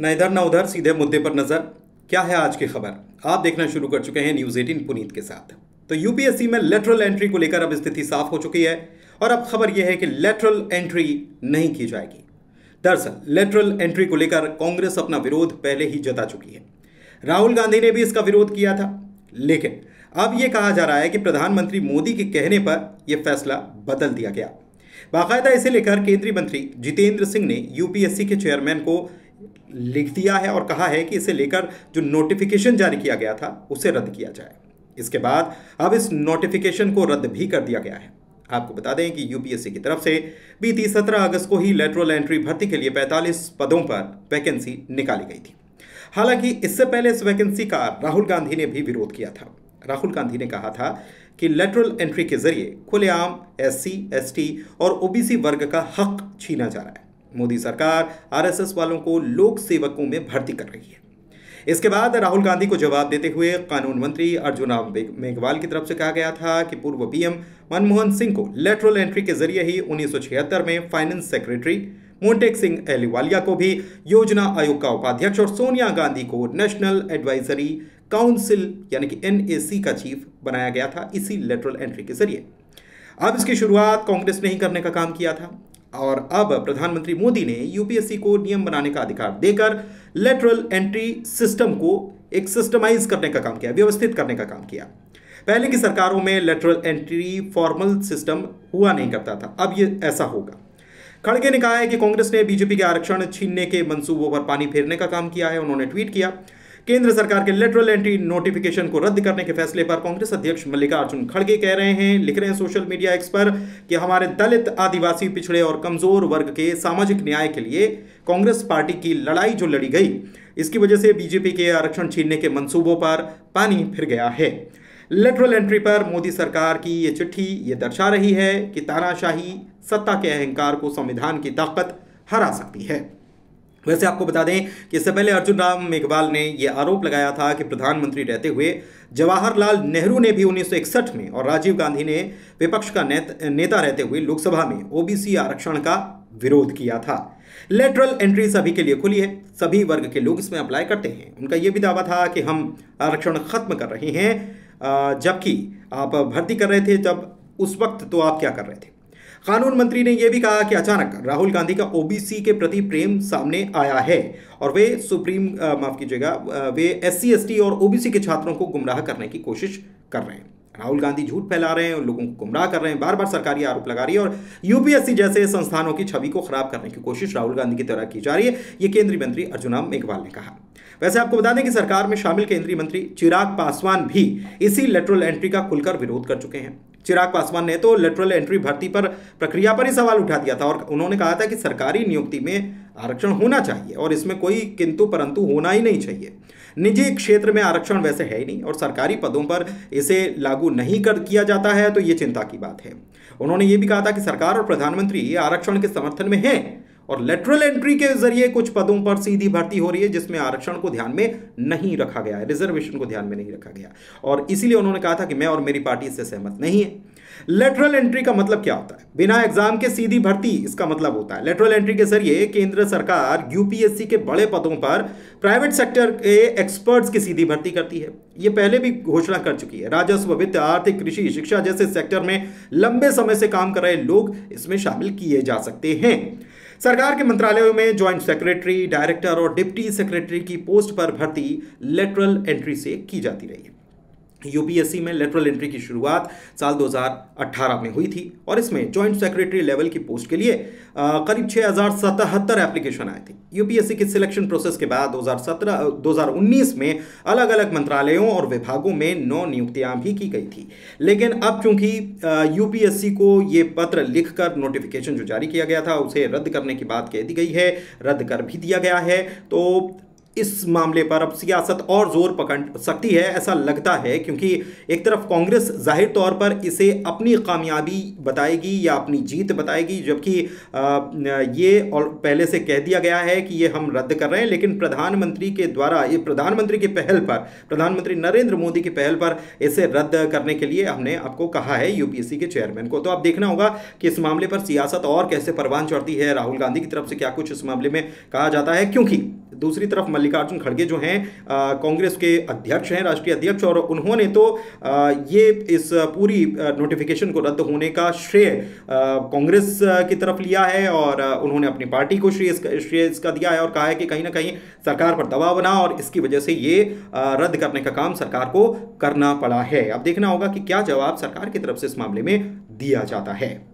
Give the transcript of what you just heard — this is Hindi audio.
न इधर, न उधर, सीधे मुद्दे पर नज़र। क्या है आज की खबर? आप देखना शुरू कर चुके हैं न्यूज़ 18 पुनीत के साथ। तो यूपीएससी में लेटरल एंट्री को लेकर अब स्थिति साफ़ हो चुकी है और अब खबर यह है कि लेटरल एंट्री नहीं की जाएगी। दरअसल लेटरल एंट्री को लेकर कांग्रेस अपना विरोध पहले ही जता चुकी है। राहुल गांधी ने भी इसका विरोध किया था। लेकिन, अब यह कहा जा रहा है कि प्रधानमंत्री मोदी के कहने पर यह फैसला बदल दिया गया। बाकायदा इसे लेकर केंद्रीय मंत्री जितेंद्र सिंह ने यूपीएससी के चेयरमैन को लिख दिया है और कहा है कि इसे लेकर जो नोटिफिकेशन जारी किया गया था, उसे रद्द किया जाए। इसके बाद अब इस नोटिफिकेशन को रद्द भी कर दिया गया है। आपको बता दें कि यूपीएससी की तरफ़ से बीती 17 अगस्त को ही लेटरल एंट्री भर्ती के लिए 45 पदों पर वैकेंसी निकाली गई थी। हालाँकि इससे पहले इस वैकेंसी का राहुल गांधी ने भी विरोध किया था। राहुल गांधी ने कहा था कि लेटरल एंट्री के ज़रिए खुलेआम एस सी और ओबीसी वर्ग का हक छीना जा रहा है। मोदी सरकार आरएसएस वालों को लोक सेवकों में भर्ती कर रही है। इसके बाद राहुल गांधी को जवाब देते हुए कानून मंत्री अर्जुन राम मेघवाल की तरफ़ से कहा गया था कि पूर्व पीएम मनमोहन सिंह को लेटरल एंट्री के ज़रिए ही उन्नीस सौ छिहत्तर में फाइनेंस सेक्रेटरी मोन्टेक सिंह एलिवालिया को भी योजना आयोग का उपाध्यक्ष और सोनिया गांधी को नेशनल एडवाइजरी काउंसिल यानी कि एनएसी का चीफ बनाया गया था इसी लेटरल एंट्री के ज़रिए। अब इसकी शुरुआत कांग्रेस ने ही करने का काम किया था। और अब प्रधानमंत्री मोदी ने यूपीएससी को नियम बनाने का अधिकार देकर लेटरल एंट्री सिस्टम को एक सिस्टमाइज करने का काम किया, व्यवस्थित करने का काम किया। पहले की सरकारों में लेटरल एंट्री फॉर्मल सिस्टम हुआ नहीं करता था, अब ये ऐसा होगा। खड़गे ने कहा है कि कांग्रेस ने बीजेपी के आरक्षण छीनने के मंसूबों पर पानी फेरने का काम किया है, उन्होंने ट्वीट किया। केंद्र सरकार के लेटरल एंट्री नोटिफिकेशन को रद्द करने के फैसले पर कांग्रेस अध्यक्ष मल्लिकार्जुन खड़गे कह रहे हैं, लिख रहे हैं सोशल मीडिया एक्स पर कि हमारे दलित आदिवासी पिछड़े और कमज़ोर वर्ग के सामाजिक न्याय के लिए कांग्रेस पार्टी की लड़ाई जो लड़ी गई, इसकी वजह से बीजेपी के आरक्षण छीनने के मंसूबों पर पानी फिर गया है। लेटरल एंट्री पर मोदी सरकार की ये चिट्ठी ये दर्शा रही है कि तानाशाही सत्ता के अहंकार को संविधान की ताकत हरा सकती है। वैसे आपको बता दें कि इससे पहले अर्जुन राम मेघवाल ने यह आरोप लगाया था कि प्रधानमंत्री रहते हुए जवाहरलाल नेहरू ने भी 1961 में और राजीव गांधी ने विपक्ष का नेत, नेता रहते हुए लोकसभा में ओबीसी आरक्षण का विरोध किया था। लेटरल एंट्री सभी के लिए खुली है सभी वर्ग के लोग इसमें अप्लाई करते हैं। उनका यह भी दावा था कि हम आरक्षण खत्म कर रहे हैं जबकि आप भर्ती कर रहे थे जब उस वक्त तो आप क्या कर रहे थे? कानून मंत्री ने यह भी कहा कि अचानक राहुल गांधी का ओबीसी के प्रति प्रेम सामने आया है और वे सुप्रीम माफ़ कीजिएगा वे एस सी और ओबीसी के छात्रों को गुमराह करने की कोशिश कर रहे हैं। राहुल गांधी झूठ फैला रहे हैं और लोगों को गुमराह कर रहे हैं बार बार सरकारी आरोप लगा रही है और यूपीएससी जैसे संस्थानों की छवि को खराब करने की कोशिश राहुल गांधी की तरह की जा रही है, ये केंद्रीय मंत्री अर्जुनाम मेघवाल ने कहा। वैसे आपको बता दें कि सरकार में शामिल केंद्रीय मंत्री चिराग पासवान भी इसी लेटरल एंट्री का खुलकर विरोध कर चुके हैं। चिराग पासवान ने तो लेटरल एंट्री भर्ती पर प्रक्रिया पर ही सवाल उठा दिया था और उन्होंने कहा था कि सरकारी नियुक्ति में आरक्षण होना चाहिए और इसमें कोई किंतु परंतु होना ही नहीं चाहिए। निजी क्षेत्र में आरक्षण वैसे है ही नहीं और सरकारी पदों पर इसे लागू नहीं कर किया जाता है तो ये चिंता की बात है। उन्होंने ये भी कहा था कि सरकार और प्रधानमंत्री आरक्षण के समर्थन में हैं और लेटरल एंट्री के ज़रिए कुछ पदों पर सीधी भर्ती हो रही है, जिसमें आरक्षण को ध्यान में नहीं रखा गया है रिजर्वेशन को ध्यान में नहीं रखा गया और इसीलिए उन्होंने कहा था कि मैं और मेरी पार्टी इससे सहमत नहीं है। लेटरल एंट्री का मतलब क्या होता है? बिना एग्ज़ाम के सीधी भर्ती, इसका मतलब होता है। लेटरल एंट्री के ज़रिए केंद्र सरकार यूपीएससी के बड़े पदों पर प्राइवेट सेक्टर के एक्सपर्ट्स की सीधी भर्ती करती है। ये पहले भी घोषणा कर चुकी है। राजस्व, वित्त, आर्थिक, कृषि, शिक्षा जैसे सेक्टर में लंबे समय से काम कर रहे लोग इसमें शामिल किए जा सकते हैं। सरकार के मंत्रालयों में ज्वाइंट सेक्रेटरी डायरेक्टर और डिप्टी सेक्रेटरी की पोस्ट पर भर्ती लेटरल एंट्री से की जाती रही। है यूपीएससी में लेटरल एंट्री की शुरुआत साल 2018 में हुई थी और इसमें जॉइंट सेक्रेटरी लेवल की पोस्ट के लिए करीब छः हज़ार सतहत्तर एप्लीकेशन आए थे। यूपीएससी की सिलेक्शन प्रोसेस के बाद 2017 2019 में अलग अलग मंत्रालयों और विभागों में नौ नियुक्तियाँ भी की गई थी। लेकिन अब चूँकि यूपीएससी को ये पत्र लिखकर नोटिफिकेशन जो जारी किया गया था, उसे रद्द करने की बात कह दी गई है, रद्द कर भी दिया गया है तो इस मामले पर अब सियासत और ज़ोर पकड़ सकती है, ऐसा लगता है, क्योंकि एक तरफ़ कांग्रेस ज़ाहिर तौर पर इसे अपनी कामयाबी बताएगी या अपनी जीत बताएगी, जबकि ये और पहले से कह दिया गया है कि ये हम रद्द कर रहे हैं, लेकिन प्रधानमंत्री के द्वारा, ये प्रधानमंत्री की पहल पर, प्रधानमंत्री नरेंद्र मोदी की पहल पर इसे रद्द करने के लिए हमने आपको कहा है यूपीएससी के चेयरमैन को। तो आप देखना होगा कि इस मामले पर सियासत और कैसे परवान चढ़ती है, राहुल गांधी की तरफ़ से क्या कुछ इस मामले में कहा जाता है, क्योंकि दूसरी तरफ़ मल्लिकार्जुन खड़गे जो हैं कांग्रेस के अध्यक्ष हैं राष्ट्रीय अध्यक्ष और उन्होंने तो आ, ये इस पूरी नोटिफिकेशन को रद्द होने का श्रेय कांग्रेस की तरफ़ लिया है और उन्होंने अपनी पार्टी को श्रेय श्रेय इसका दिया है और कहा है कि कहीं ना कहीं सरकार पर दबाव बना और इसकी वजह से ये रद्द करने का काम सरकार को करना पड़ा है। अब देखना होगा कि क्या जवाब सरकार की तरफ़ से इस मामले में दिया जाता है।